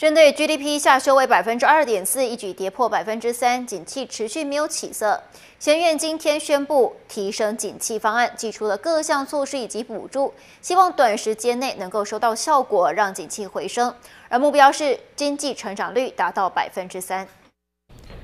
针对 GDP 下修为百分之二点四，一举跌破百分之三，景气持续没有起色。前院今天宣布提升景气方案，寄出了各项措施以及补助，希望短时间内能够收到效果，让景气回升。而目标是经济成长率达到百分之三。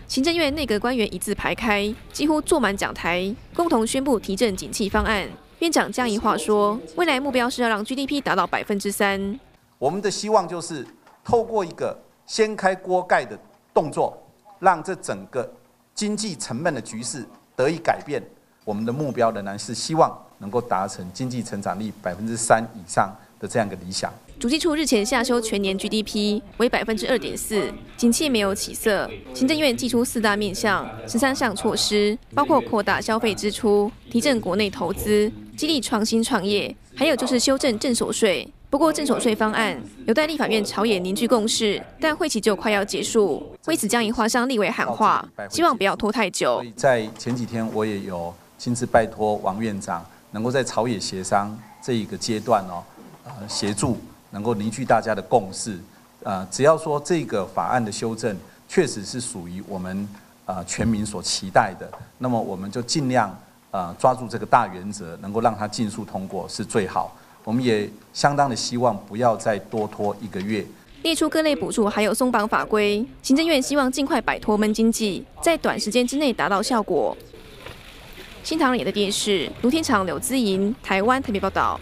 行政院内阁官员一字排开，几乎坐满讲台，共同宣布提振景气方案。院长江宜桦说，未来目标是要让 GDP 达到百分之三。我们的希望就是。透过一个掀开锅盖的动作，让这整个经济沉闷的局势得以改变。我们的目标仍然是希望能够达成经济成长率百分之三以上的这样一个理想。主计处日前下修全年 GDP 为百分之二点四，景气没有起色。行政院祭出四大面向十三项措施，包括扩大消费支出、提振国内投资、激励创新创业，还有就是修正正所税。不过，正所税方案有待立法院朝野凝聚共识，但会期就快要结束，为此将以花商立委喊话，希望不要拖太久。在前几天，我也有亲自拜托王院长，能够在朝野协商这一个阶段哦，呃，协助能够凝聚大家的共识。呃，只要说这个法案的修正确实是属于我们呃全民所期待的，那么我们就尽量呃抓住这个大原则，能够让它尽速通过是最好。我们也相当的希望不要再多拖一个月。列出各类补助，还有松绑法规，行政院希望尽快摆脱闷经济，在短时间之内达到效果。新唐人的电视，卢天长、柳姿莹，台湾特别报道。